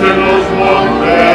Los pies de los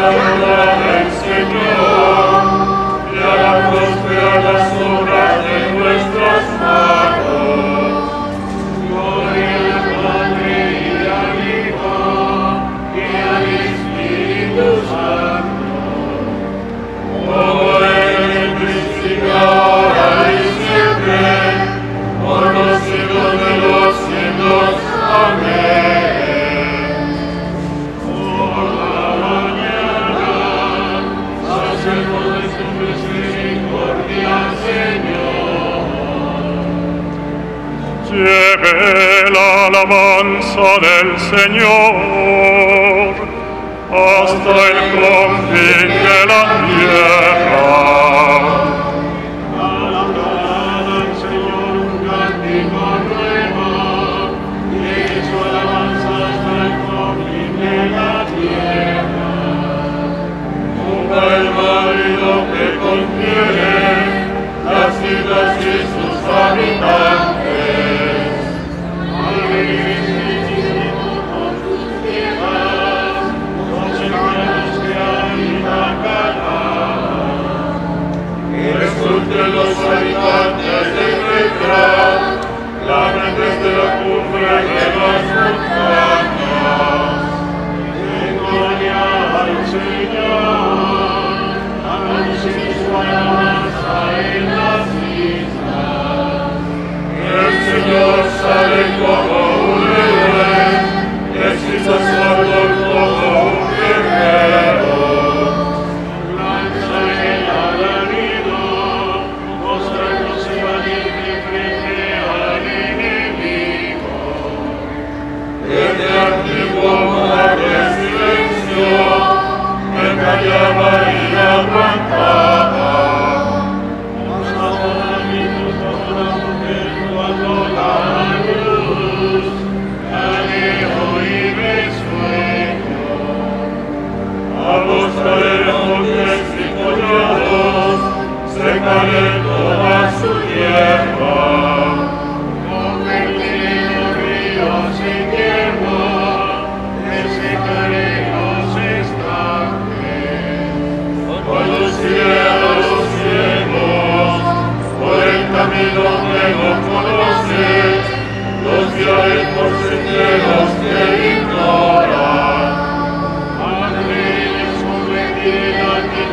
nosotros del Señor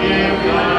give us.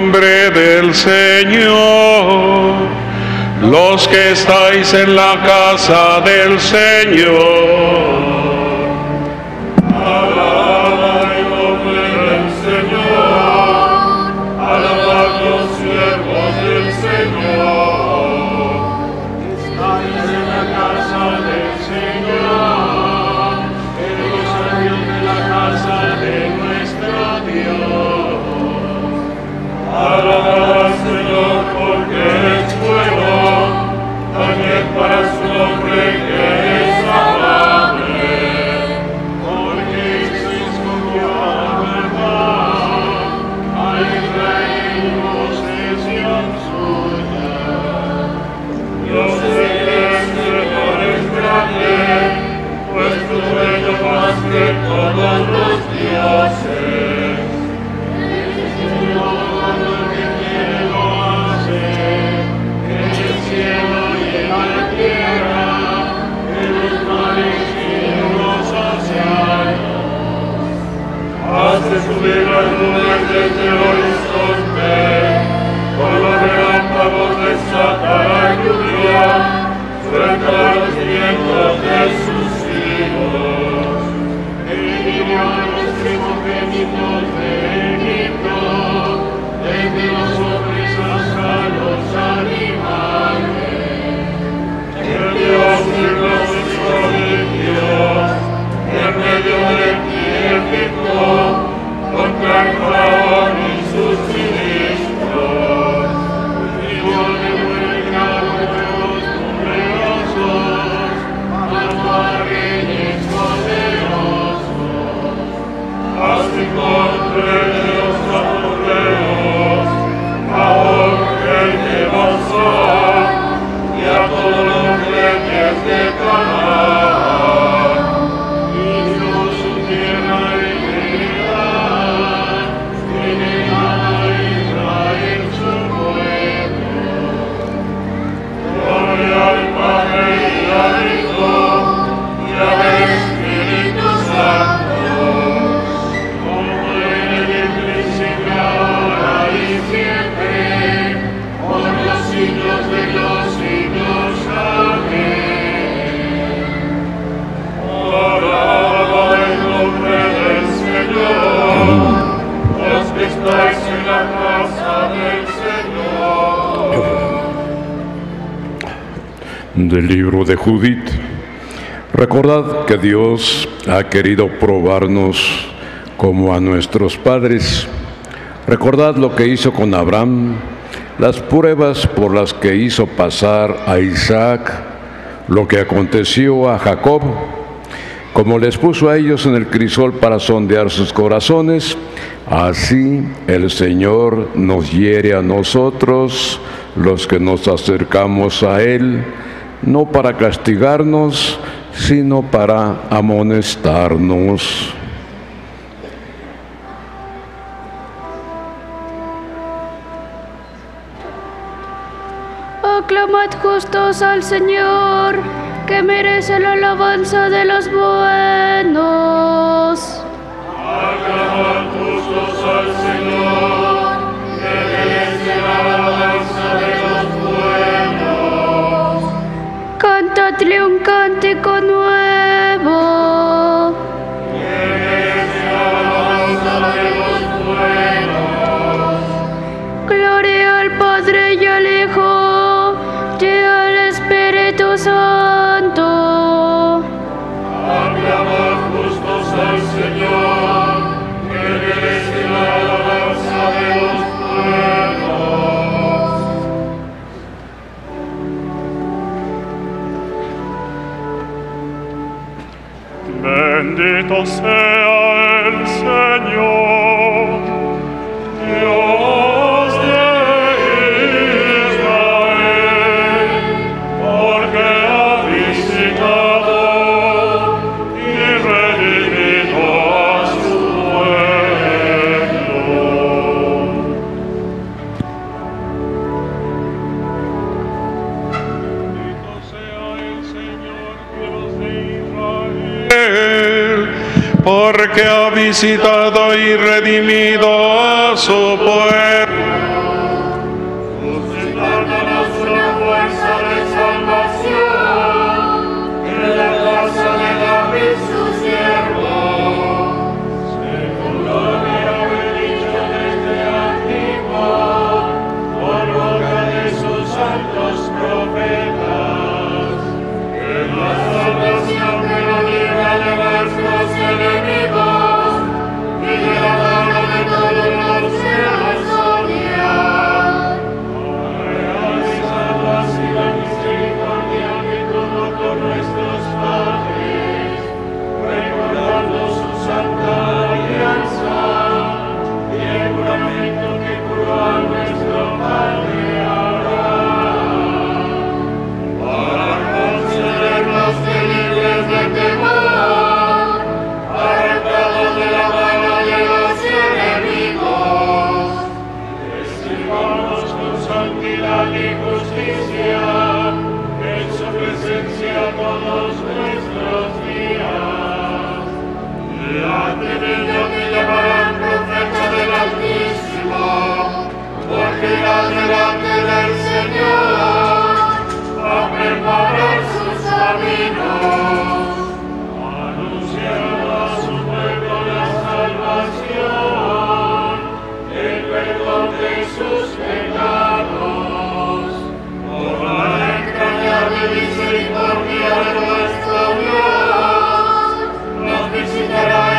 nombre del Señor. Los que estáis en la casa del Señor Santa Lluvia, suelta los vientos de su Lord. de Judith. Recordad que Dios ha querido probarnos como a nuestros padres. Recordad lo que hizo con Abraham, las pruebas por las que hizo pasar a Isaac, lo que aconteció a Jacob, como les puso a ellos en el crisol para sondear sus corazones, así el Señor nos hiere a nosotros, los que nos acercamos a Él no para castigarnos, sino para amonestarnos. Aclamad justos al Señor, que merece la alabanza de los buenos. te conozco. você. porque ha visitado y redimido a su pueblo. Irá delante del Señor a preparar sus caminos. Anunciando a su pueblo la salvación el perdón de sus pecados, por la entrañable misericordia de nuestro Dios, nos visitará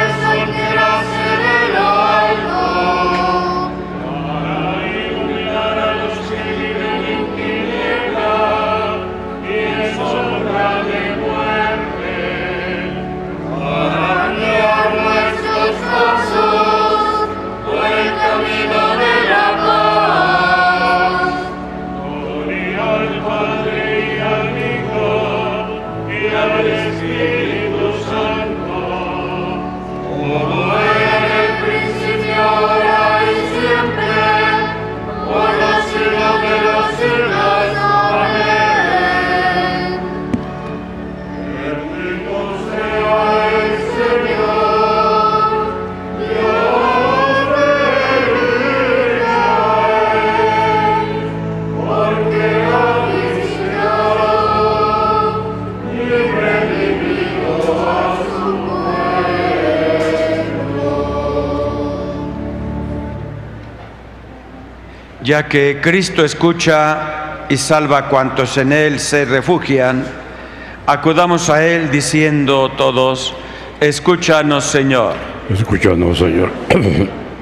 Ya que Cristo escucha y salva a cuantos en Él se refugian, acudamos a Él diciendo todos, escúchanos Señor. Escúchanos, Señor.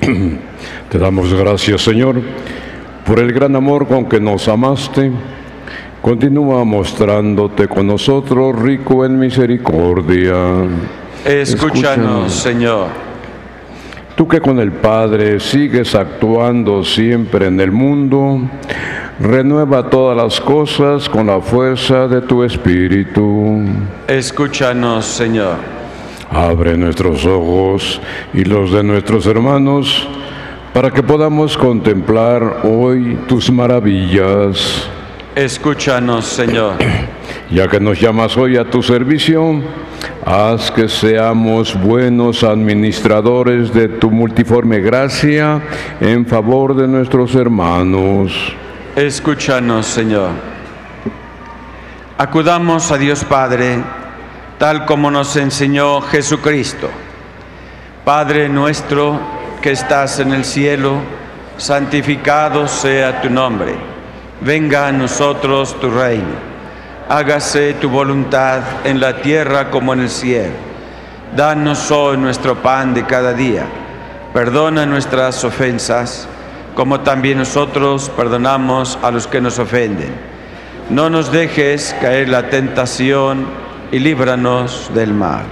Te damos gracias, Señor, por el gran amor con que nos amaste. Continúa mostrándote con nosotros rico en misericordia. Escúchanos Señor. Tú que con el Padre sigues actuando siempre en el mundo, renueva todas las cosas con la fuerza de tu Espíritu. Escúchanos Señor. Abre nuestros ojos y los de nuestros hermanos para que podamos contemplar hoy tus maravillas. Escúchanos Señor. Ya que nos llamas hoy a tu servicio, haz que seamos buenos administradores de tu multiforme gracia en favor de nuestros hermanos. Escúchanos, Señor. Acudamos a Dios Padre, tal como nos enseñó Jesucristo. Padre nuestro que estás en el cielo, santificado sea tu nombre. Venga a nosotros tu reino. Hágase tu voluntad en la tierra como en el cielo. Danos hoy nuestro pan de cada día. Perdona nuestras ofensas, como también nosotros perdonamos a los que nos ofenden. No nos dejes caer la tentación y líbranos del mal.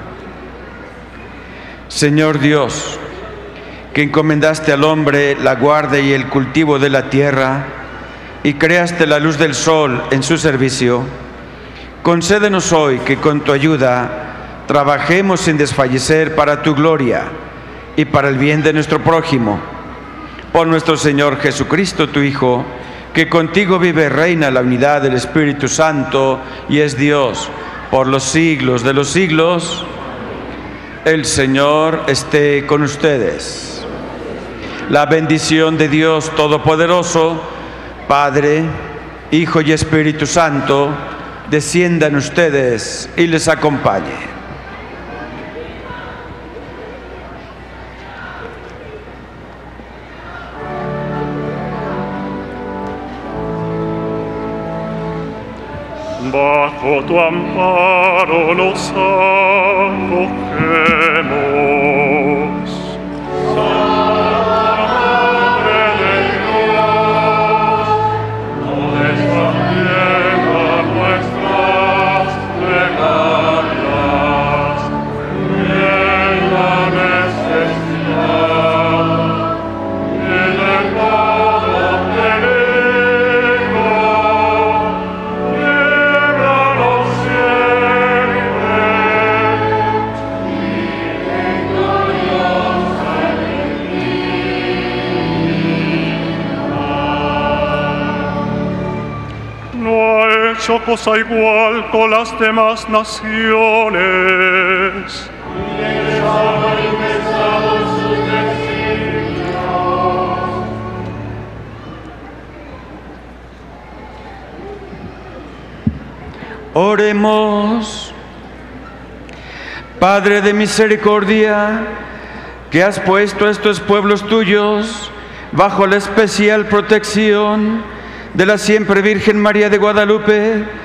Señor Dios, que encomendaste al hombre la guardia y el cultivo de la tierra y creaste la luz del sol en su servicio, concédenos hoy que con tu ayuda trabajemos sin desfallecer para tu gloria y para el bien de nuestro prójimo. Por nuestro Señor Jesucristo, tu Hijo, que contigo vive y reina la unidad del Espíritu Santo y es Dios por los siglos de los siglos. El Señor esté con ustedes. La bendición de Dios Todopoderoso, Padre, Hijo y Espíritu Santo, descienda en ustedes y les acompañe. Bajo tu amparo nos acogemos. Cosa igual con las demás naciones. Oremos. Padre de misericordia, que has puesto a estos pueblos tuyos bajo la especial protección de la siempre Virgen María de Guadalupe,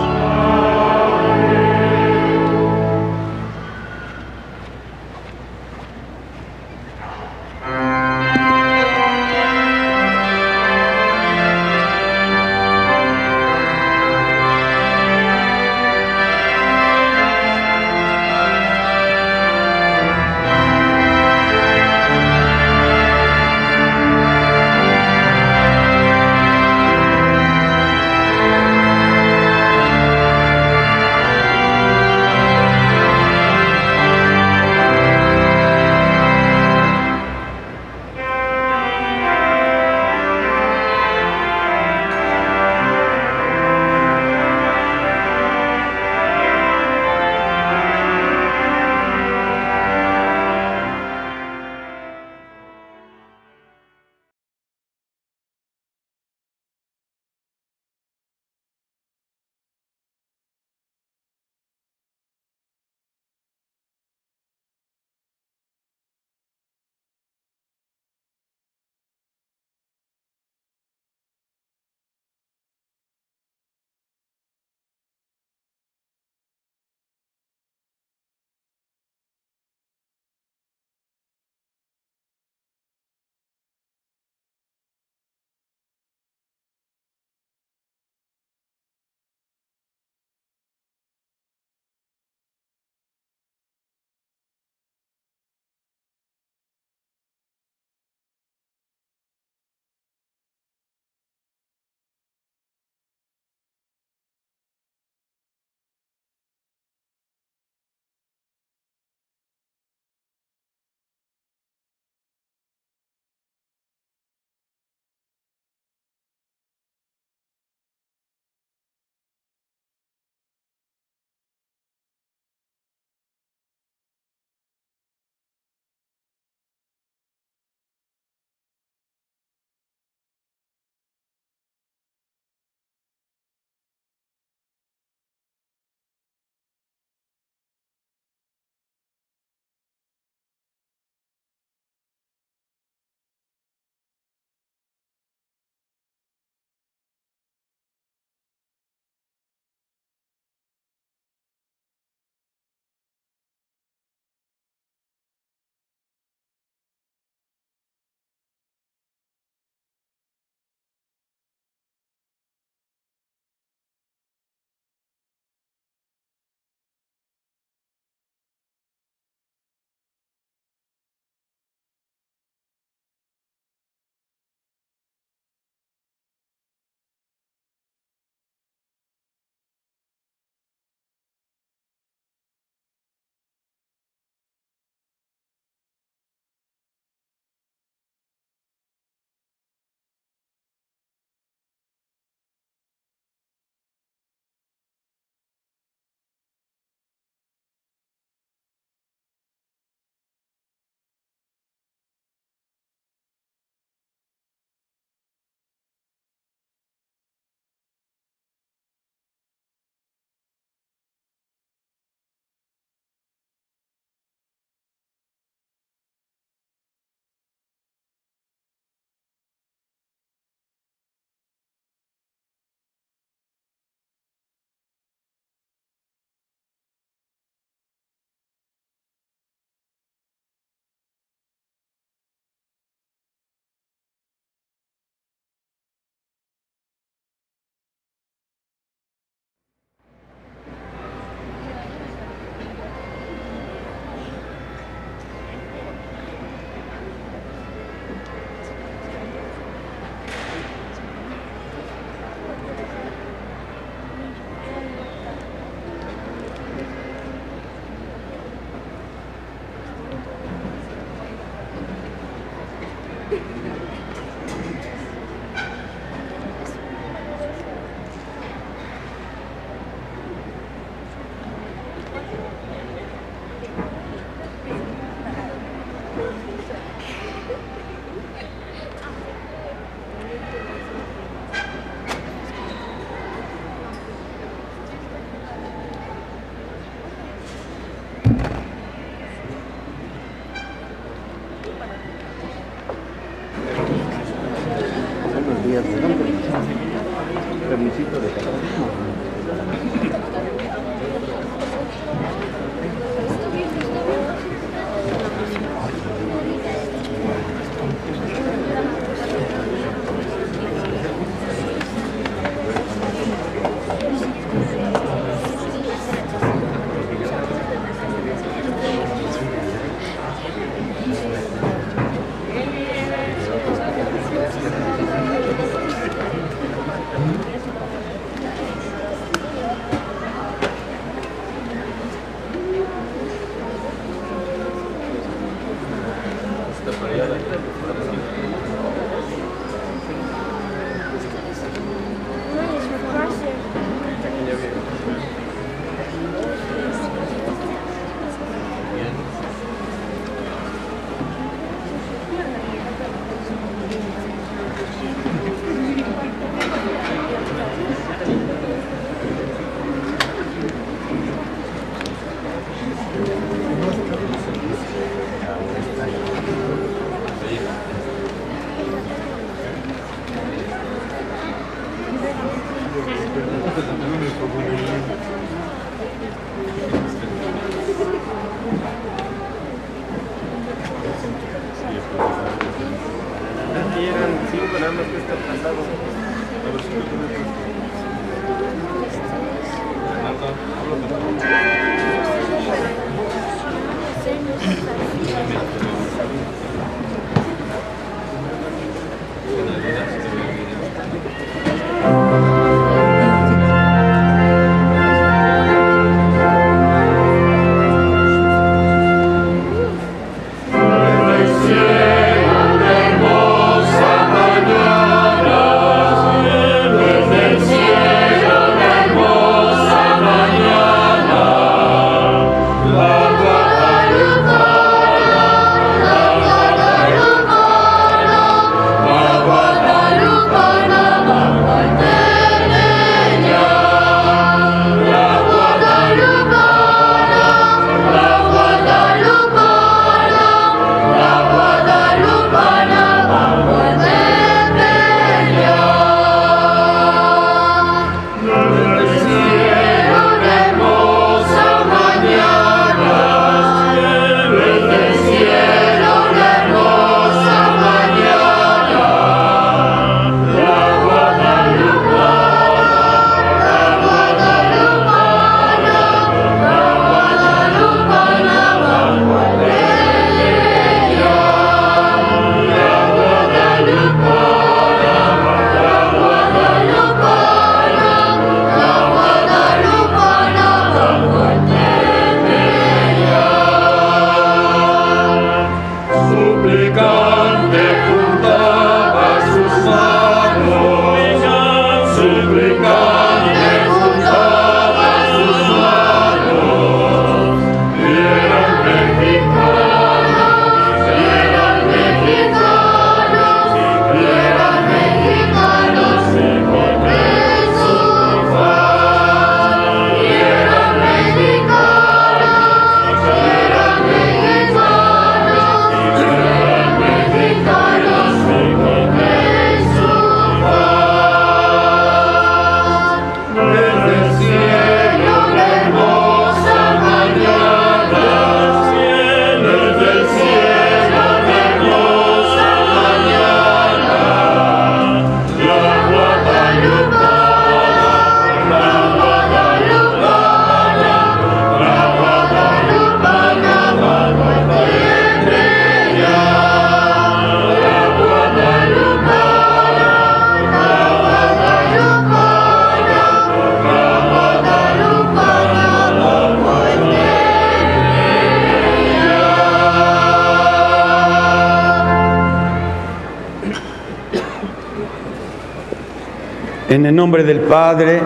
En el nombre del Padre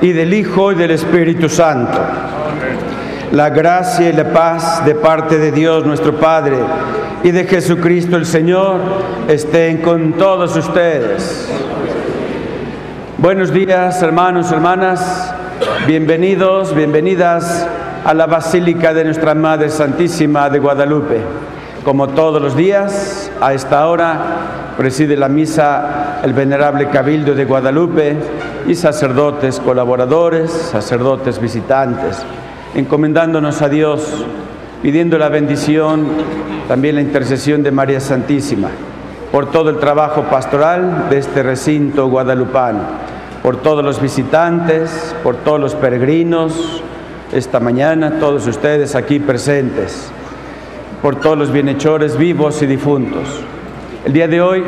y del Hijo y del Espíritu Santo. La gracia y la paz de parte de Dios nuestro Padre y de Jesucristo el Señor estén con todos ustedes. Buenos días hermanos, hermanas, bienvenidos, bienvenidas a la Basílica de nuestra Madre Santísima de Guadalupe. Como todos los días, a esta hora preside la misa el venerable Cabildo de Guadalupe y sacerdotes colaboradores, sacerdotes visitantes, encomendándonos a Dios, pidiendo la bendición, también la intercesión de María Santísima, por todo el trabajo pastoral de este recinto guadalupano, por todos los visitantes, por todos los peregrinos, esta mañana, todos ustedes aquí presentes, por todos los bienhechores vivos y difuntos. El día de hoy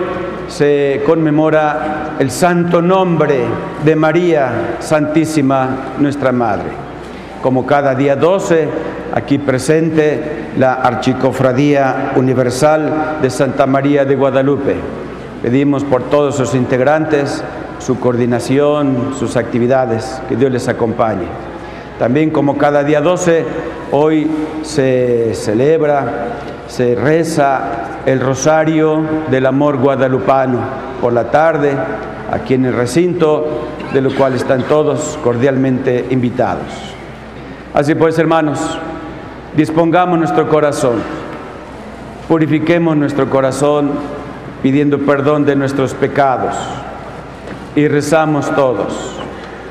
se conmemora el santo nombre de María Santísima, nuestra Madre. Como cada día 12, aquí presente la Archicofradía Universal de Santa María de Guadalupe. Pedimos por todos sus integrantes su coordinación, sus actividades, que Dios les acompañe. También como cada día 12, hoy se celebra, se reza el rosario del amor guadalupano por la tarde, aquí en el recinto, de lo cual están todos cordialmente invitados. Así pues, hermanos, dispongamos nuestro corazón, purifiquemos nuestro corazón pidiendo perdón de nuestros pecados y rezamos todos.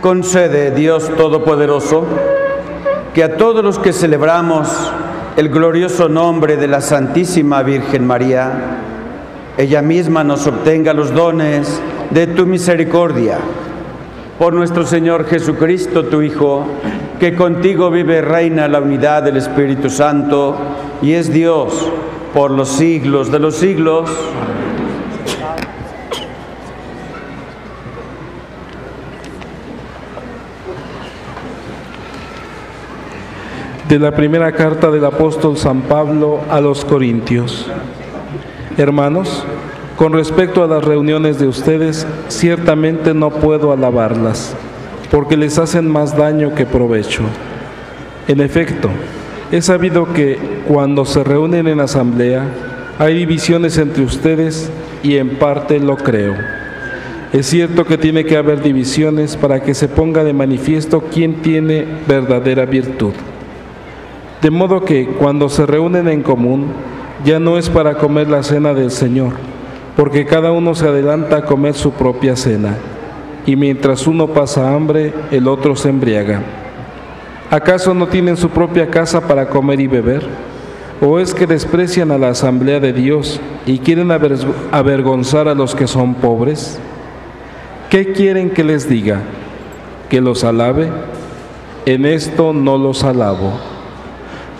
Concede, Dios Todopoderoso, que a todos los que celebramos el glorioso nombre de la Santísima Virgen María, ella misma nos obtenga los dones de tu misericordia. Por nuestro Señor Jesucristo, tu Hijo, que contigo vive reina la unidad del Espíritu Santo y es Dios por los siglos de los siglos. De la primera carta del apóstol San Pablo a los Corintios. Hermanos, con respecto a las reuniones de ustedes, ciertamente no puedo alabarlas, porque les hacen más daño que provecho. En efecto, he sabido que cuando se reúnen en asamblea, hay divisiones entre ustedes y en parte lo creo. Es cierto que tiene que haber divisiones para que se ponga de manifiesto quién tiene verdadera virtud. De modo que cuando se reúnen en común, ya no es para comer la cena del Señor, porque cada uno se adelanta a comer su propia cena, y mientras uno pasa hambre, el otro se embriaga. ¿Acaso no tienen su propia casa para comer y beber? ¿O es que desprecian a la asamblea de Dios y quieren avergonzar a los que son pobres? ¿Qué quieren que les diga? ¿Que los alabe? En esto no los alabo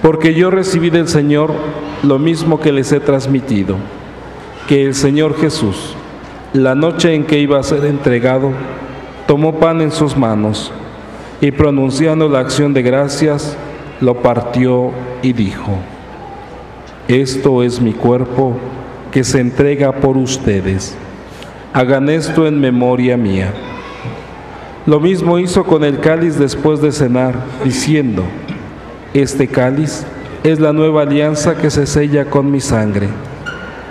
porque yo recibí del Señor lo mismo que les he transmitido, que el Señor Jesús, la noche en que iba a ser entregado, tomó pan en sus manos y pronunciando la acción de gracias, lo partió y dijo, Esto es mi cuerpo que se entrega por ustedes. Hagan esto en memoria mía. Lo mismo hizo con el cáliz después de cenar, diciendo, Este cáliz es la nueva alianza que se sella con mi sangre.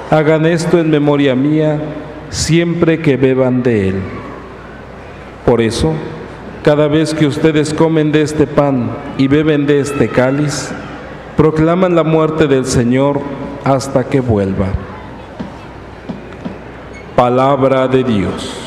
Hagan esto en memoria mía siempre que beban de él. Por eso, cada vez que ustedes comen de este pan y beben de este cáliz, proclaman la muerte del Señor hasta que vuelva. Palabra de Dios.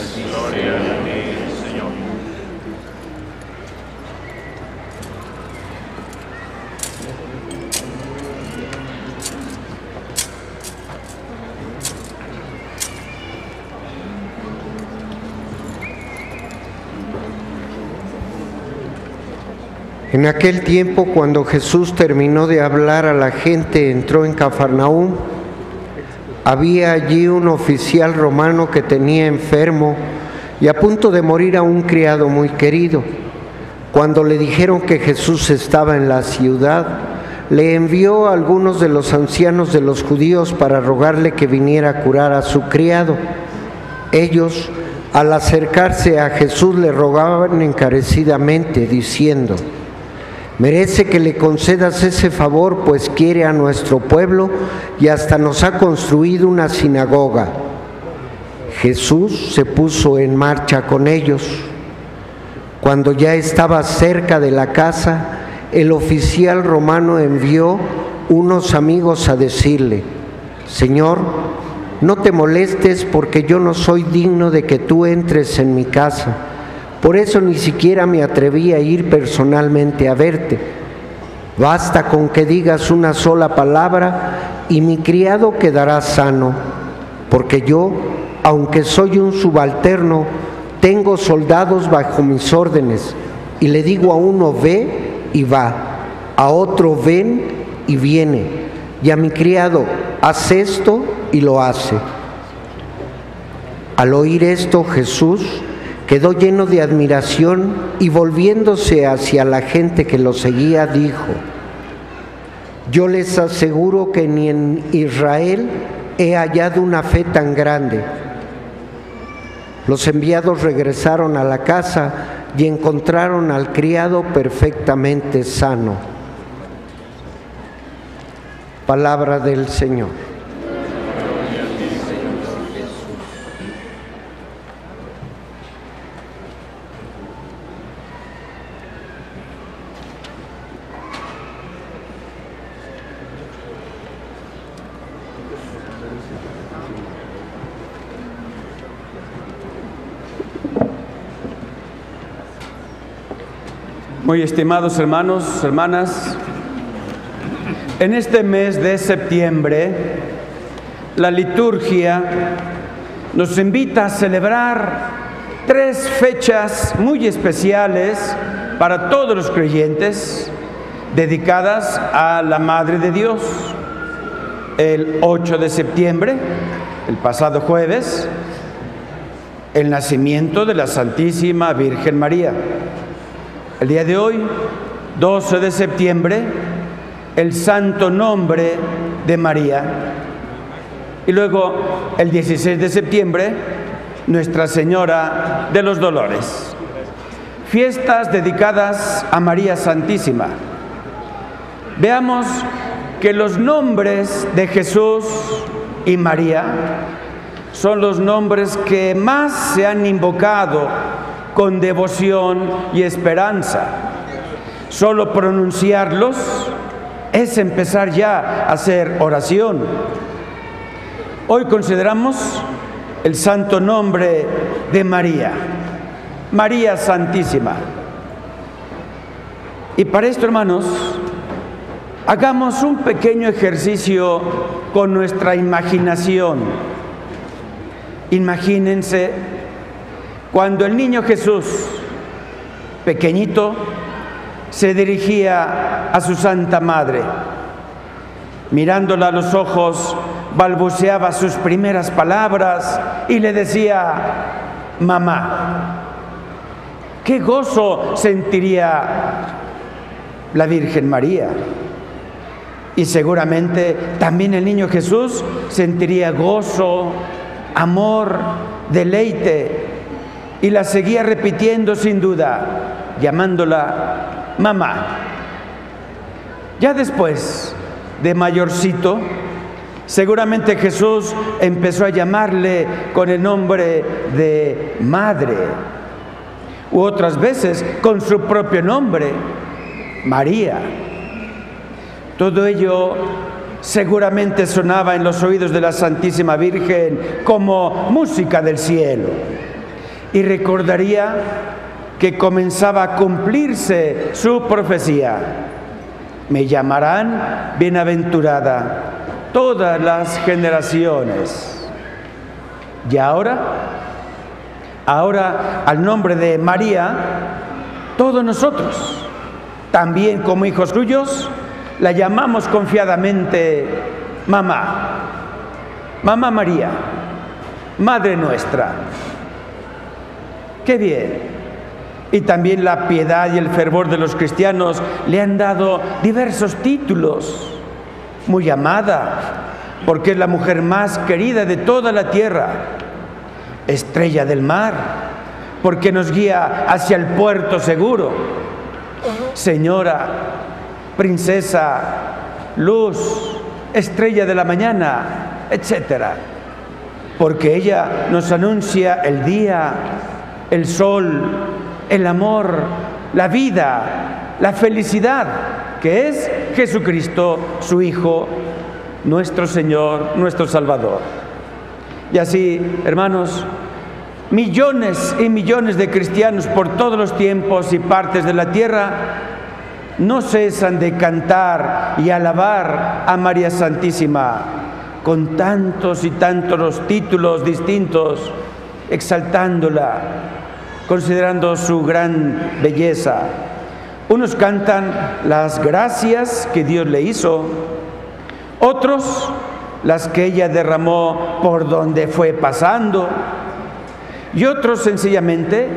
En aquel tiempo, cuando Jesús terminó de hablar a la gente, entró en Cafarnaúm. Había allí un oficial romano que tenía enfermo y a punto de morir a un criado muy querido. Cuando le dijeron que Jesús estaba en la ciudad, le envió a algunos de los ancianos de los judíos para rogarle que viniera a curar a su criado. Ellos, al acercarse a Jesús, le rogaban encarecidamente, diciendo, Merece que le concedas ese favor, pues quiere a nuestro pueblo y hasta nos ha construido una sinagoga. Jesús se puso en marcha con ellos. Cuando ya estaba cerca de la casa, el oficial romano envió unos amigos a decirle, Señor, no te molestes porque yo no soy digno de que tú entres en mi casa por eso ni siquiera me atreví a ir personalmente a verte. Basta con que digas una sola palabra y mi criado quedará sano, porque yo, aunque soy un subalterno, tengo soldados bajo mis órdenes y le digo a uno ve y va, a otro ven y viene, y a mi criado haz esto y lo hace. Al oír esto Jesús quedó lleno de admiración y volviéndose hacia la gente que lo seguía dijo, yo les aseguro que ni en Israel he hallado una fe tan grande. Los enviados regresaron a la casa y encontraron al criado perfectamente sano. Palabra del Señor. Muy estimados hermanos, hermanas, en este mes de septiembre la liturgia nos invita a celebrar tres fechas muy especiales para todos los creyentes dedicadas a la Madre de Dios. El 8 de septiembre, el pasado jueves, el nacimiento de la Santísima Virgen María. El día de hoy, 12 de septiembre, el santo nombre de María. Y luego, el 16 de septiembre, Nuestra Señora de los Dolores. Fiestas dedicadas a María Santísima. Veamos que los nombres de Jesús y María son los nombres que más se han invocado con devoción y esperanza. Solo pronunciarlos es empezar ya a hacer oración. Hoy consideramos el santo nombre de María, María Santísima. Y para esto, hermanos, hagamos un pequeño ejercicio con nuestra imaginación. Imagínense cuando el niño Jesús, pequeñito, se dirigía a su Santa Madre, mirándola a los ojos, balbuceaba sus primeras palabras y le decía, mamá. Qué gozo sentiría la Virgen María. Y seguramente también el niño Jesús sentiría gozo, amor, deleite y la seguía repitiendo sin duda, llamándola mamá. Ya después de mayorcito, seguramente Jesús empezó a llamarle con el nombre de madre, u otras veces con su propio nombre, María. Todo ello seguramente sonaba en los oídos de la Santísima Virgen como música del cielo y recordaría que comenzaba a cumplirse su profecía. Me llamarán bienaventurada todas las generaciones. Y ahora, ahora al nombre de María, todos nosotros, También como hijos suyos, la llamamos confiadamente mamá. Mamá María, Madre nuestra. Qué bien. Y también la piedad y el fervor de los cristianos le han dado diversos títulos. Muy amada, porque es la mujer más querida de toda la tierra. Estrella del mar, porque nos guía hacia el puerto seguro. Señora, princesa, luz, estrella de la mañana, etcétera. Porque ella nos anuncia el día, el sol, el amor, la vida, la felicidad, que es Jesucristo, su Hijo, nuestro Señor, nuestro Salvador. Y así, hermanos, millones y millones de cristianos por todos los tiempos y partes de la tierra no cesan de cantar y alabar a María Santísima con tantos y tantos títulos distintos, exaltándola, considerando su gran belleza. Unos cantan las gracias que Dios le hizo, otros las que ella derramó por donde fue pasando, y otros sencillamente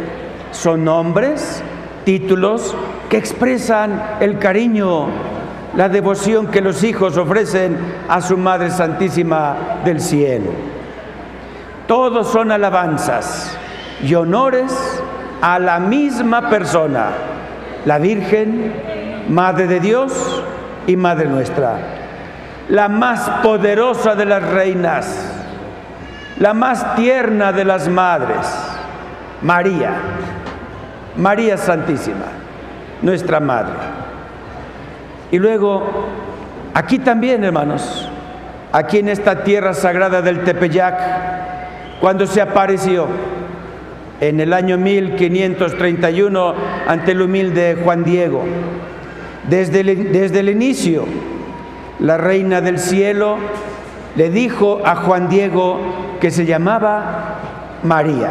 son nombres, títulos que expresan el cariño, la devoción que los hijos ofrecen a su Madre Santísima del cielo. Todos son alabanzas y honores a la misma persona, la Virgen, Madre de Dios y Madre nuestra, la más poderosa de las reinas, la más tierna de las madres, María, María Santísima, nuestra Madre. Y luego, aquí también, hermanos, aquí en esta tierra sagrada del Tepeyac, cuando se apareció en el año 1531 ante el humilde Juan Diego. Desde el, desde el inicio, la reina del cielo le dijo a Juan Diego que se llamaba María,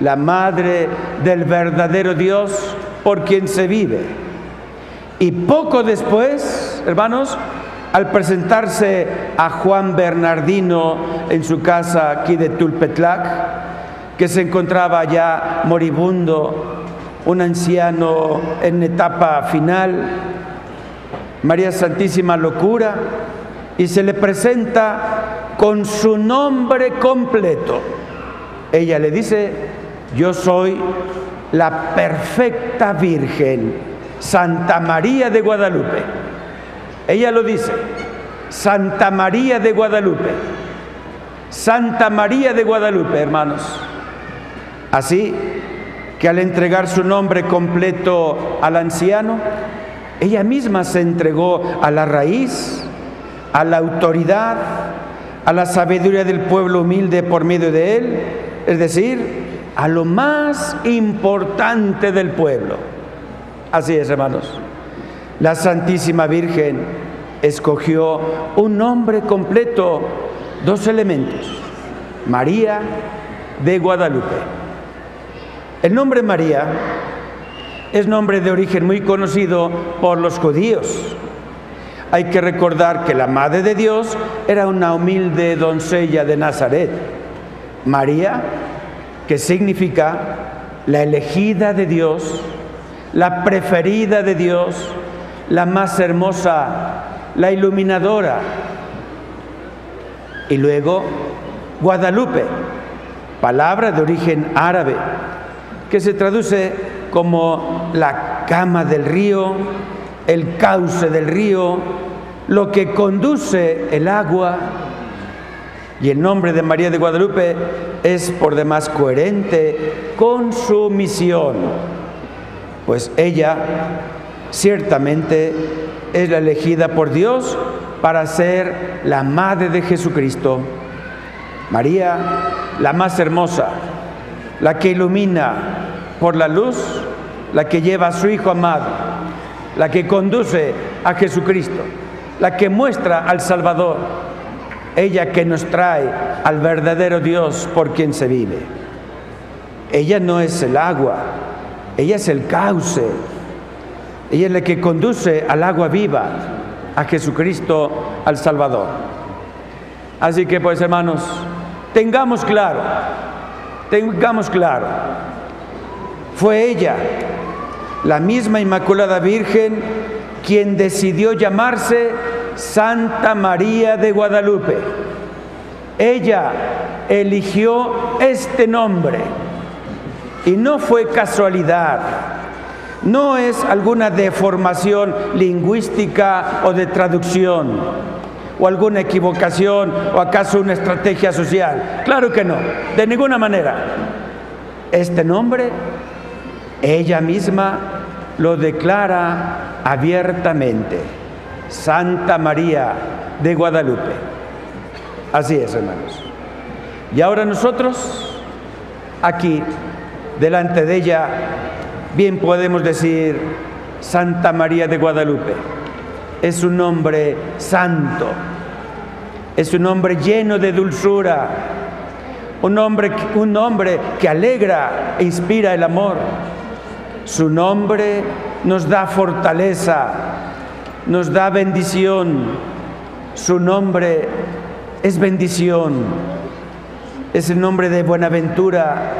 la madre del verdadero Dios por quien se vive. Y poco después, hermanos, al presentarse a Juan Bernardino en su casa aquí de Tulpetlac, que se encontraba ya moribundo, un anciano en etapa final, María Santísima locura, y se le presenta con su nombre completo. Ella le dice, yo soy la perfecta Virgen, Santa María de Guadalupe. Ella lo dice, Santa María de Guadalupe. Santa María de Guadalupe, hermanos. Así que al entregar su nombre completo al anciano, ella misma se entregó a la raíz, a la autoridad, a la sabiduría del pueblo humilde por medio de él, es decir, a lo más importante del pueblo. Así es, hermanos. La Santísima Virgen escogió un nombre completo, dos elementos, María de Guadalupe. El nombre María es nombre de origen muy conocido por los judíos. Hay que recordar que la Madre de Dios era una humilde doncella de Nazaret. María, que significa la elegida de Dios, la preferida de Dios, la más hermosa, la iluminadora. Y luego Guadalupe, palabra de origen árabe, que se traduce como la cama del río, el cauce del río, lo que conduce el agua. Y el nombre de María de Guadalupe es por demás coherente con su misión, pues ella ciertamente es la elegida por Dios para ser la madre de Jesucristo. María, la más hermosa, la que ilumina por la luz, la que lleva a su Hijo amado, la que conduce a Jesucristo, la que muestra al Salvador, ella que nos trae al verdadero Dios por quien se vive. Ella no es el agua, ella es el cauce, Ella es la que conduce al agua viva, a Jesucristo, al Salvador. Así que pues hermanos, tengamos claro, tengamos claro, fue ella, la misma Inmaculada Virgen, quien decidió llamarse Santa María de Guadalupe. Ella eligió este nombre y no fue casualidad, no es alguna deformación lingüística o de traducción o alguna equivocación o acaso una estrategia social. Claro que no, de ninguna manera. Este nombre, ella misma lo declara abiertamente, Santa María de Guadalupe. Así es, hermanos. Y ahora nosotros, aquí, delante de ella, bien podemos decir Santa María de Guadalupe. Es un nombre santo, es un nombre lleno de dulzura, un nombre, un nombre que alegra e inspira el amor. Su nombre nos da fortaleza, nos da bendición. Su nombre es bendición, es el nombre de buenaventura,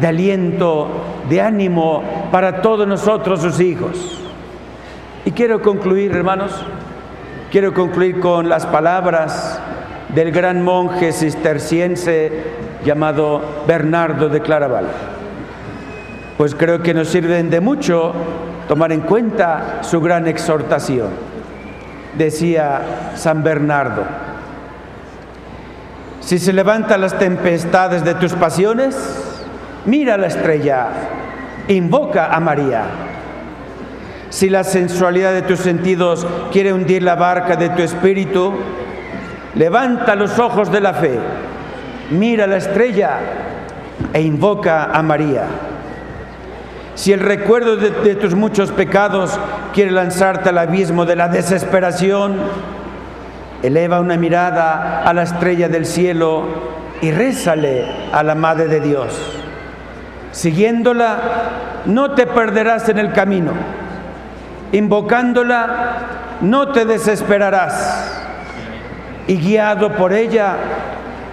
de aliento, de ánimo para todos nosotros, sus hijos. Y quiero concluir, hermanos, quiero concluir con las palabras del gran monje cisterciense llamado Bernardo de Claraval. Pues creo que nos sirven de mucho tomar en cuenta su gran exhortación. Decía San Bernardo, si se levantan las tempestades de tus pasiones, mira la estrella, invoca a María. Si la sensualidad de tus sentidos quiere hundir la barca de tu espíritu, levanta los ojos de la fe, mira la estrella e invoca a María. Si el recuerdo de, tus muchos pecados quiere lanzarte al abismo de la desesperación, eleva una mirada a la estrella del cielo y rézale a la Madre de Dios. Siguiéndola, no te perderás en el camino. Invocándola, no te desesperarás. Y guiado por ella,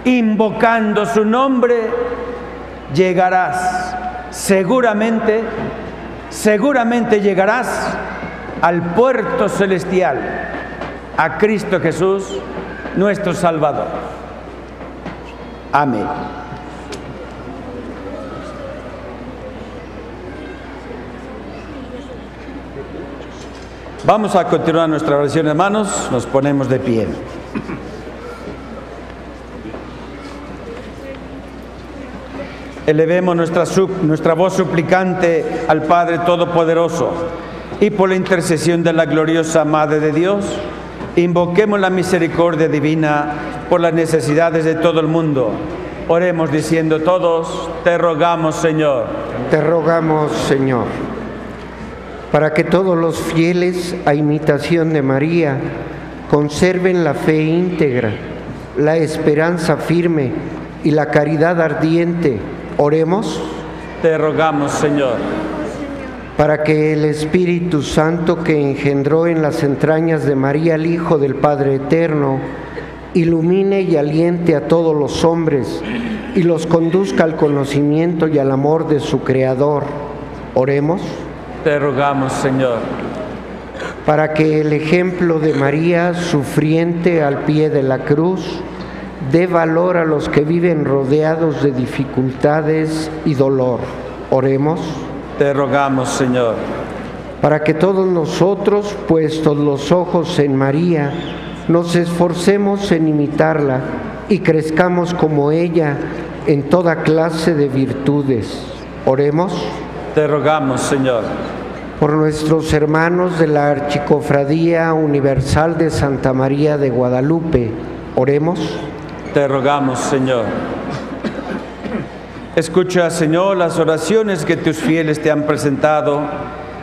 invocando su nombre, llegarás. Seguramente, seguramente llegarás al puerto celestial, a Cristo Jesús, nuestro Salvador. Amén. Vamos a continuar nuestra oración, hermanos. Nos ponemos de pie. Elevemos nuestra, nuestra, voz suplicante al Padre Todopoderoso y por la intercesión de la gloriosa Madre de Dios, invoquemos la misericordia divina por las necesidades de todo el mundo. Oremos diciendo todos, te rogamos Señor. Te rogamos Señor para que todos los fieles a imitación de María conserven la fe íntegra, la esperanza firme y la caridad ardiente. Oremos. Te rogamos, Señor. Para que el Espíritu Santo que engendró en las entrañas de María el Hijo del Padre Eterno, ilumine y aliente a todos los hombres y los conduzca al conocimiento y al amor de su Creador. Oremos. Te rogamos, Señor. Para que el ejemplo de María, sufriente al pie de la cruz, dé valor a los que viven rodeados de dificultades y dolor. Oremos. Te rogamos, Señor. Para que todos nosotros, puestos los ojos en María, nos esforcemos en imitarla y crezcamos como ella en toda clase de virtudes. Oremos. Te rogamos, Señor. Por nuestros hermanos de la Archicofradía Universal de Santa María de Guadalupe, oremos. Te rogamos, Señor. Escucha, Señor, las oraciones que tus fieles te han presentado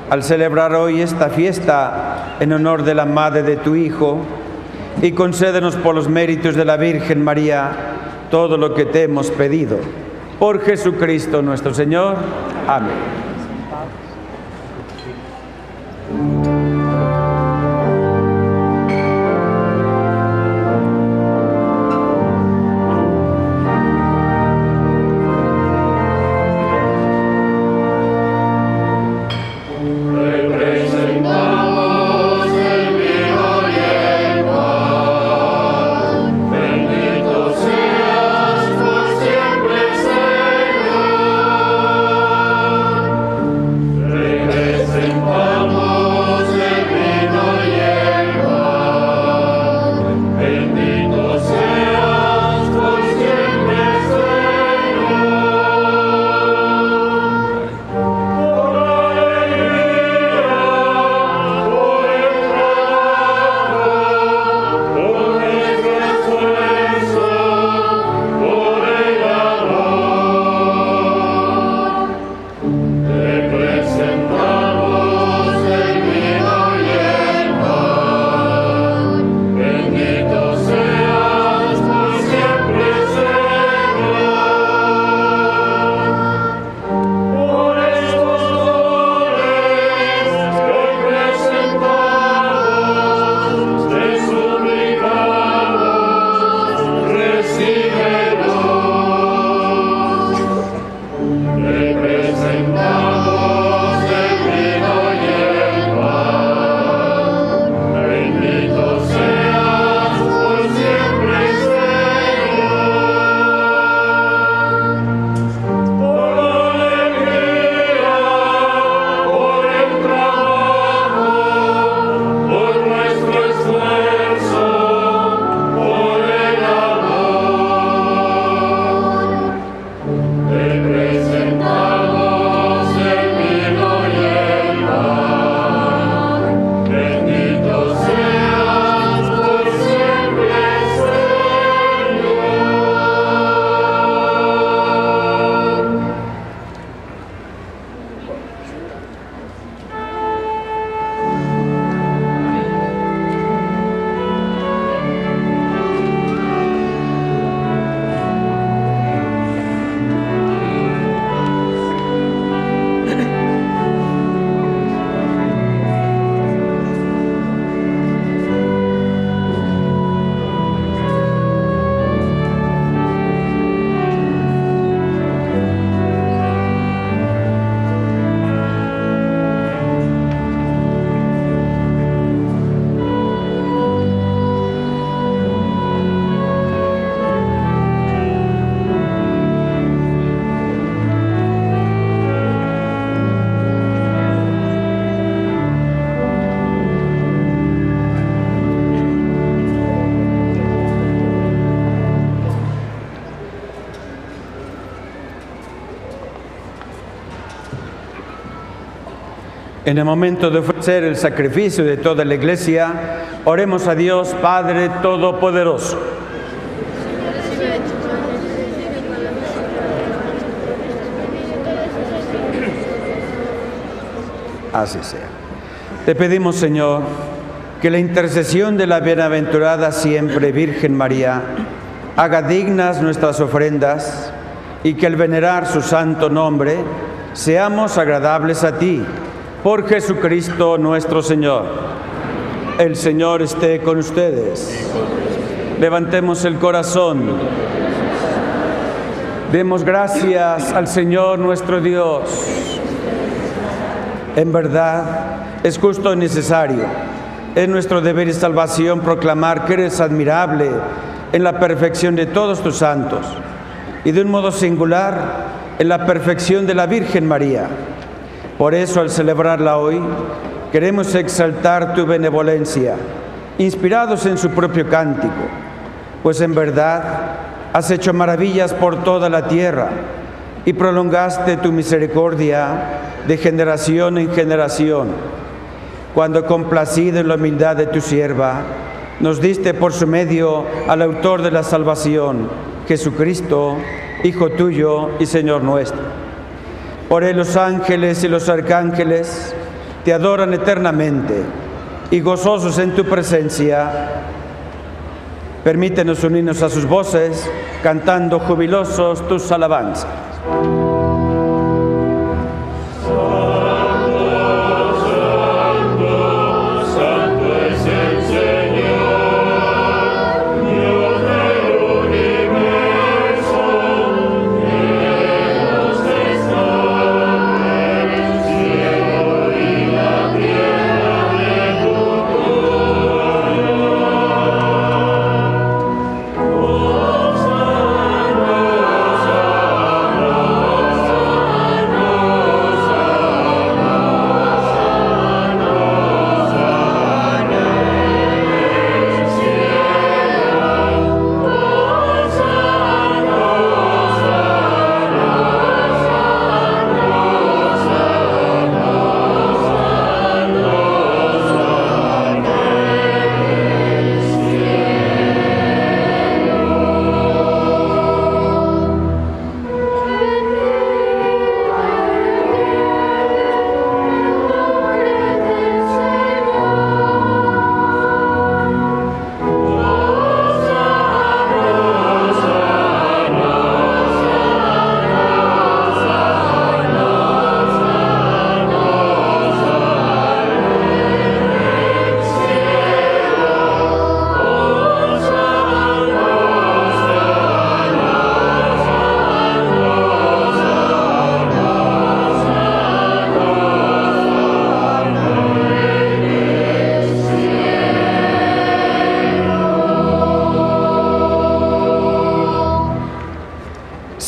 al celebrar hoy esta fiesta en honor de la Madre de tu Hijo y concédenos por los méritos de la Virgen María todo lo que te hemos pedido. Por Jesucristo nuestro Señor. Amén. En el momento de ofrecer el sacrificio de toda la iglesia, oremos a Dios Padre Todopoderoso. Así sea. Te pedimos, Señor, que la intercesión de la bienaventurada siempre Virgen María haga dignas nuestras ofrendas y que al venerar su santo nombre seamos agradables a ti, por Jesucristo nuestro Señor. El Señor esté con ustedes. Levantemos el corazón. Demos gracias al Señor nuestro Dios. En verdad, es justo y necesario. Es nuestro deber y salvación proclamar que eres admirable en la perfección de todos tus santos y de un modo singular en la perfección de la Virgen María. Por eso, al celebrarla hoy, queremos exaltar tu benevolencia, inspirados en su propio cántico, pues en verdad has hecho maravillas por toda la tierra y prolongaste tu misericordia de generación en generación, cuando complacido en la humildad de tu sierva, nos diste por su medio al autor de la salvación, Jesucristo, Hijo tuyo y Señor nuestro. Por él los ángeles y los arcángeles te adoran eternamente y gozosos en tu presencia. Permítenos unirnos a sus voces, cantando jubilosos tus alabanzas.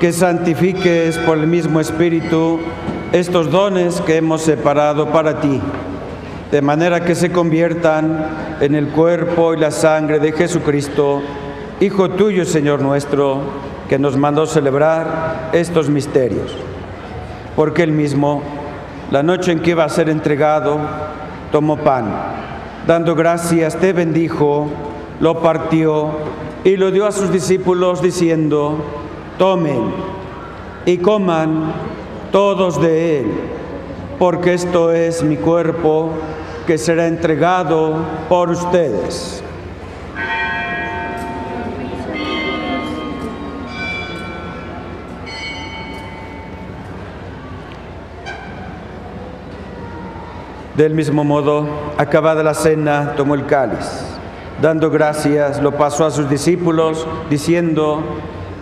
que santifiques por el mismo Espíritu estos dones que hemos separado para ti, de manera que se conviertan en el cuerpo y la sangre de Jesucristo, Hijo tuyo, Señor nuestro, que nos mandó celebrar estos misterios. Porque él mismo, la noche en que iba a ser entregado, tomó pan, dando gracias, te bendijo, lo partió y lo dio a sus discípulos diciendo, tomen y coman todos de él, porque esto es mi cuerpo que será entregado por ustedes. Del mismo modo, acabada la cena, tomó el cáliz. Dando gracias, lo pasó a sus discípulos, diciendo,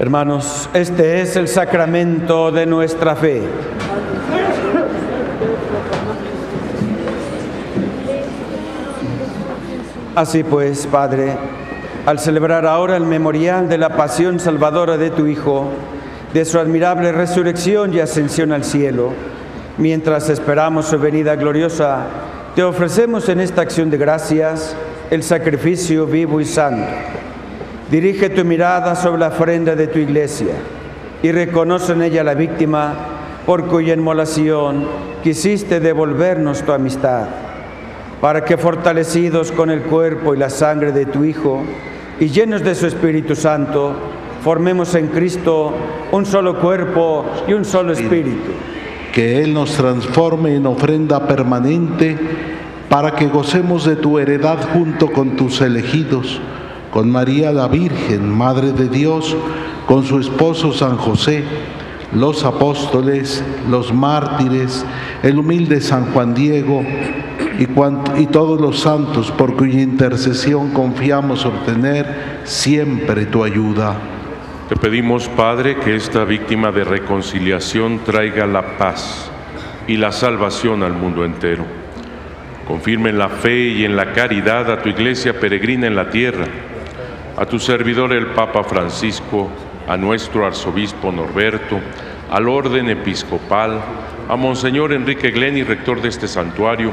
Hermanos, este es el sacramento de nuestra fe. Así pues, Padre, al celebrar ahora el memorial de la pasión salvadora de tu Hijo, de su admirable resurrección y ascensión al cielo, mientras esperamos su venida gloriosa, te ofrecemos en esta acción de gracias el sacrificio vivo y santo. Dirige tu mirada sobre la ofrenda de tu iglesia y reconoce en ella la víctima por cuya inmolación quisiste devolvernos tu amistad, para que fortalecidos con el cuerpo y la sangre de tu Hijo y llenos de su Espíritu Santo, formemos en Cristo un solo cuerpo y un solo espíritu. Que Él nos transforme en ofrenda permanente para que gocemos de tu heredad junto con tus elegidos, con María la Virgen, Madre de Dios, con su esposo San José, los apóstoles, los mártires, el humilde San Juan Diego y, todos los santos por cuya intercesión confiamos obtener siempre tu ayuda. Te pedimos, Padre, que esta víctima de reconciliación traiga la paz y la salvación al mundo entero. Confirme en la fe y en la caridad a tu iglesia peregrina en la tierra, a tu servidor el Papa Francisco, a nuestro arzobispo Norberto, al orden episcopal, a Monseñor Enrique Gleni, rector de este santuario,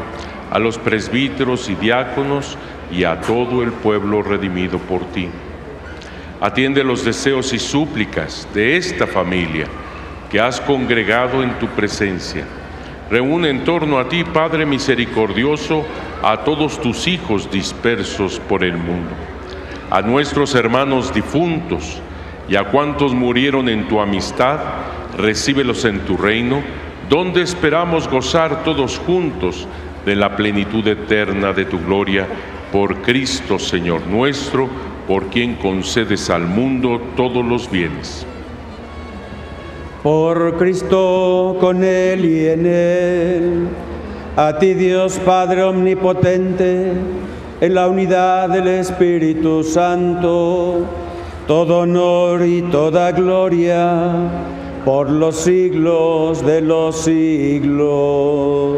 a los presbíteros y diáconos y a todo el pueblo redimido por ti. Atiende los deseos y súplicas de esta familia que has congregado en tu presencia. Reúne en torno a ti, Padre misericordioso, a todos tus hijos dispersos por el mundo, a nuestros hermanos difuntos y a cuantos murieron en tu amistad, recíbelos en tu reino, donde esperamos gozar todos juntos de la plenitud eterna de tu gloria, por Cristo Señor nuestro, por quien concedes al mundo todos los bienes. Por Cristo, con Él y en Él, a ti Dios Padre Omnipotente, en la unidad del Espíritu Santo, todo honor y toda gloria por los siglos de los siglos.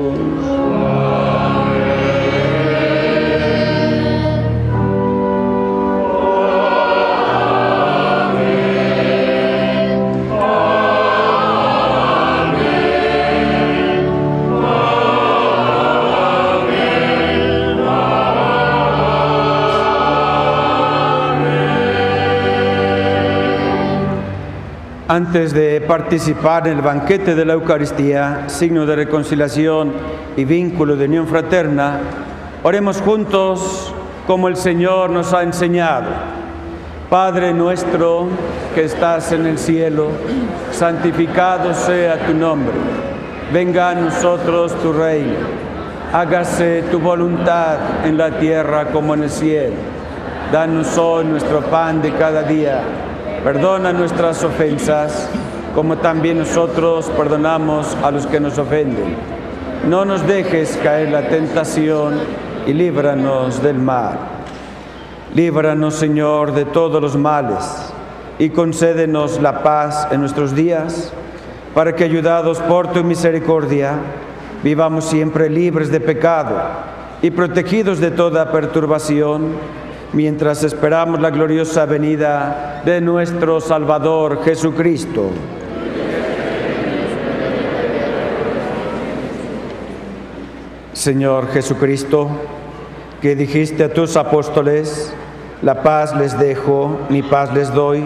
Antes de participar en el banquete de la Eucaristía, signo de reconciliación y vínculo de unión fraterna, oremos juntos como el Señor nos ha enseñado. Padre nuestro que estás en el cielo, santificado sea tu nombre. Venga a nosotros tu reino. Hágase tu voluntad en la tierra como en el cielo. Danos hoy nuestro pan de cada día. Perdona nuestras ofensas, como también nosotros perdonamos a los que nos ofenden. No nos dejes caer la tentación y líbranos del mal. Líbranos, Señor, de todos los males y concédenos la paz en nuestros días, para que, ayudados por tu misericordia, vivamos siempre libres de pecado y protegidos de toda perturbación, mientras esperamos la gloriosa venida de nuestro Salvador Jesucristo. Señor Jesucristo, que dijiste a tus apóstoles, la paz les dejo, mi paz les doy,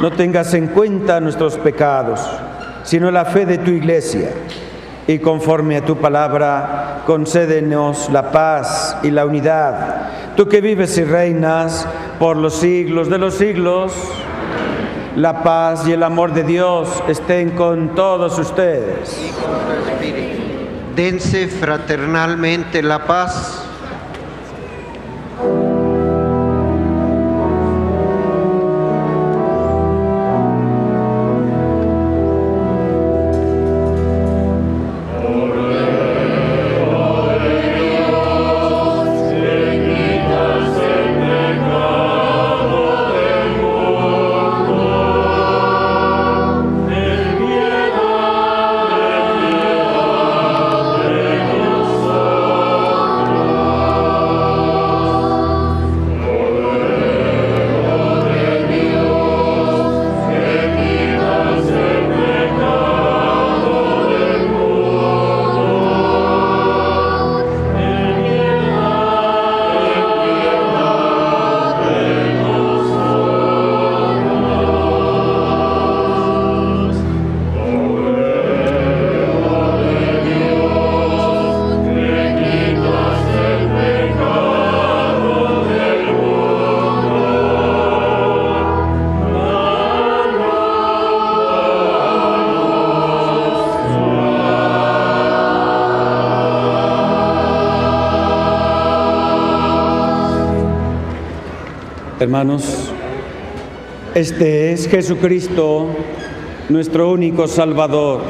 no tengas en cuenta nuestros pecados, sino la fe de tu iglesia. Y conforme a tu palabra, concédenos la paz y la unidad. Tú que vives y reinas por los siglos de los siglos, la paz y el amor de Dios estén con todos ustedes. Dense fraternalmente la paz. Hermanos, este es Jesucristo, nuestro único Salvador.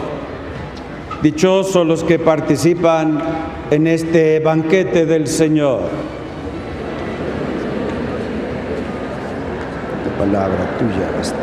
Dichosos los que participan en este banquete del Señor. La palabra tuya bastará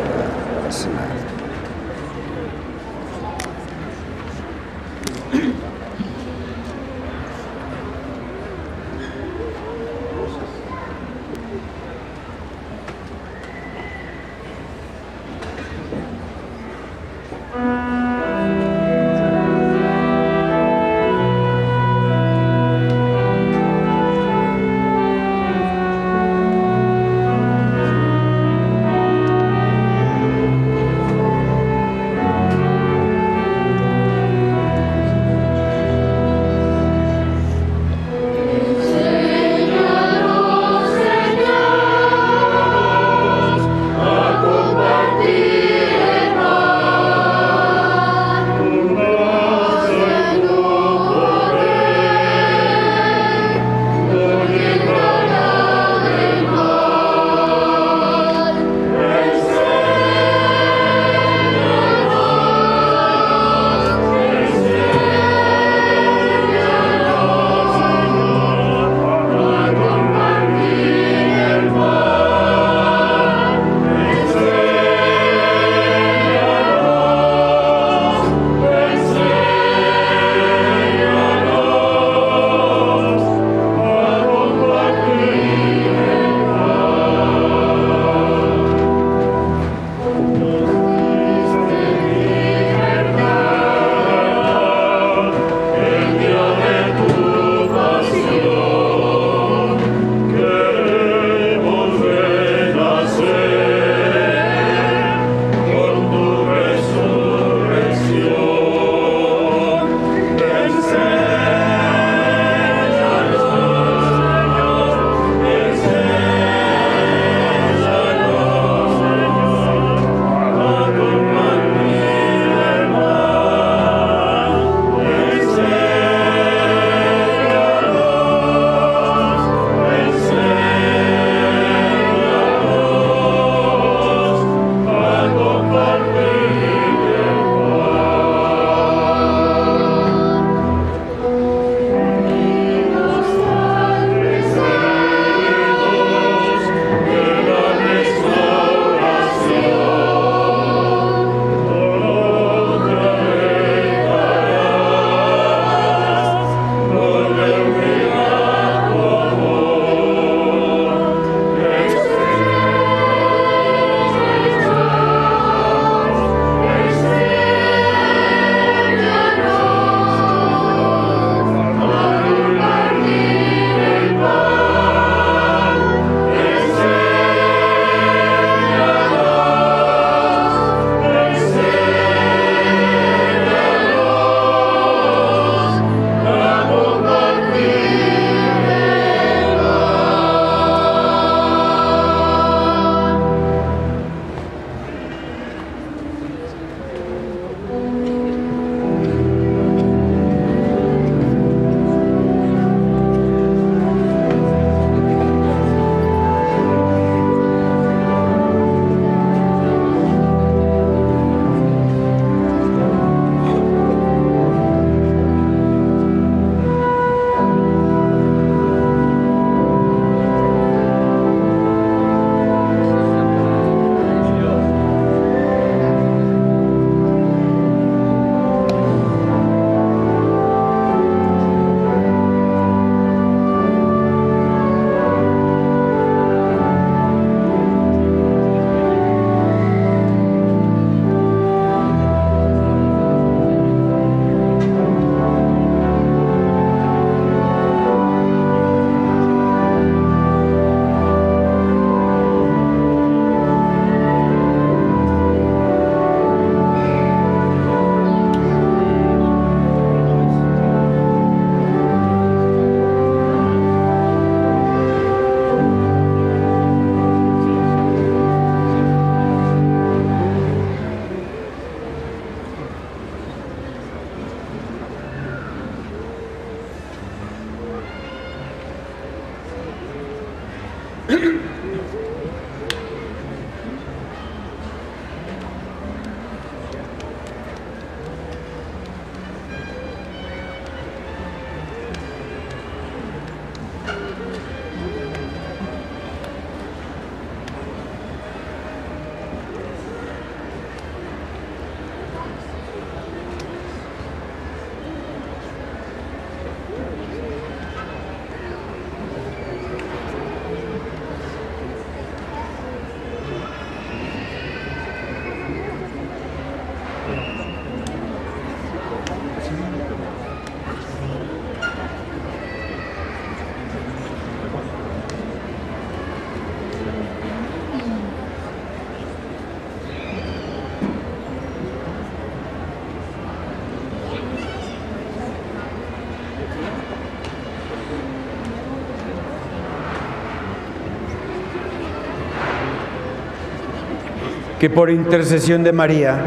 que por intercesión de María,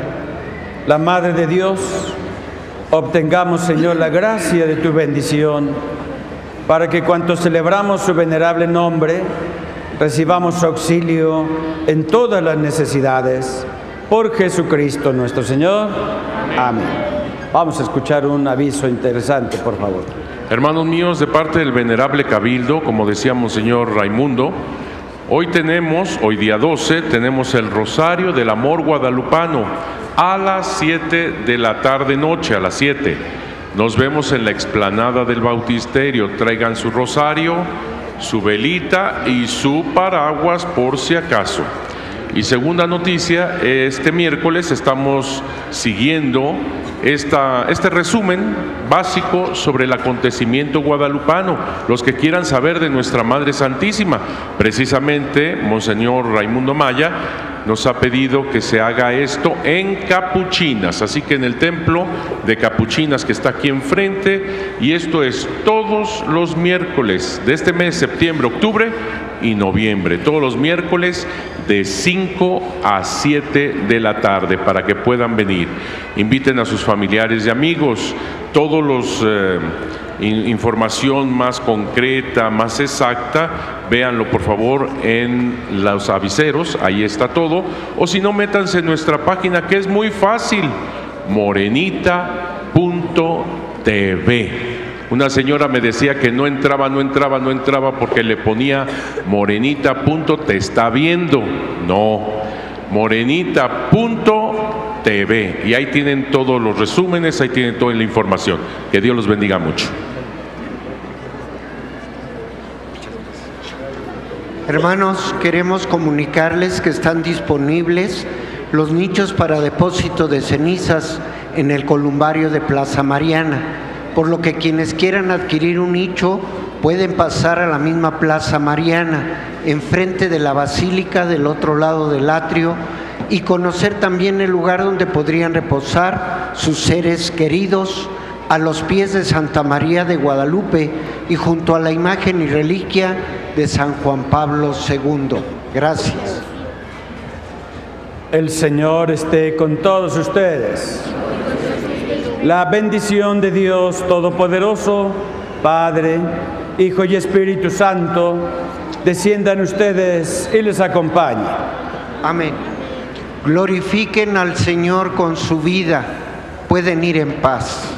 la Madre de Dios, obtengamos, Señor, la gracia de tu bendición, para que cuanto celebramos su venerable nombre, recibamos auxilio en todas las necesidades. Por Jesucristo nuestro Señor. Amén. Vamos a escuchar un aviso interesante, por favor. Hermanos míos, de parte del venerable Cabildo, como decíamos, señor Raimundo, hoy tenemos, hoy día 12, tenemos el Rosario del Amor Guadalupano a las 7 de la tarde noche, a las 7. Nos vemos en la explanada del Bautisterio. Traigan su rosario, su velita y su paraguas por si acaso. Y segunda noticia, este miércoles estamos siguiendo esta, este resumen básico sobre el acontecimiento guadalupano. Los que quieran saber de nuestra Madre Santísima, precisamente Monseñor Raimundo Maya nos ha pedido que se haga esto en Capuchinas, así que en el templo de Capuchinas que está aquí enfrente, y esto es todos los miércoles de este mes, septiembre, octubre y noviembre, todos los miércoles de 5 a 7 de la tarde para que puedan venir. Inviten a sus familiares y amigos, todos los... eh, in- información más concreta, más exacta, véanlo por favor en los aviseros, ahí está todo, o si no, métanse en nuestra página que es muy fácil, morenita.tv. Una señora me decía que no entraba, no entraba, no entraba porque le ponía morenita. Te está viendo. No, morenita.tv. Y ahí tienen todos los resúmenes, ahí tienen toda la información. Que Dios los bendiga mucho. Hermanos, queremos comunicarles que están disponibles los nichos para depósito de cenizas en el columbario de Plaza Mariana, por lo que quienes quieran adquirir un nicho pueden pasar a la misma Plaza Mariana, enfrente de la Basílica del otro lado del atrio, y conocer también el lugar donde podrían reposar sus seres queridos a los pies de Santa María de Guadalupe y junto a la imagen y reliquia de San Juan Pablo II. Gracias. El Señor esté con todos ustedes. La bendición de Dios Todopoderoso, Padre, Hijo y Espíritu Santo, desciendan ustedes y les acompañe. Amén. Glorifiquen al Señor con su vida. Pueden ir en paz.